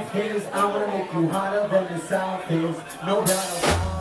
mouth is. I wanna make you hotter than the south is. No doubt about it.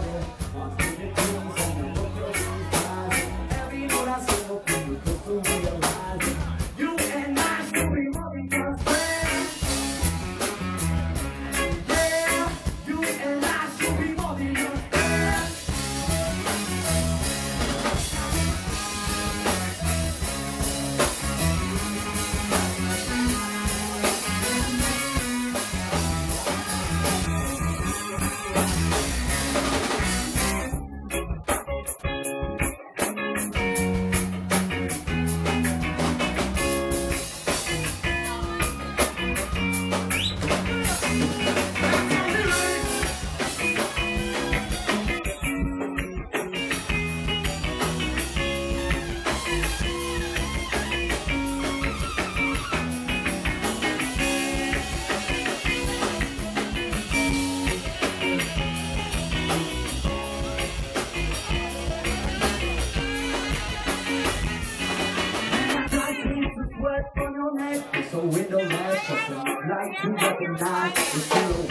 So window ledge, just a light to recognize the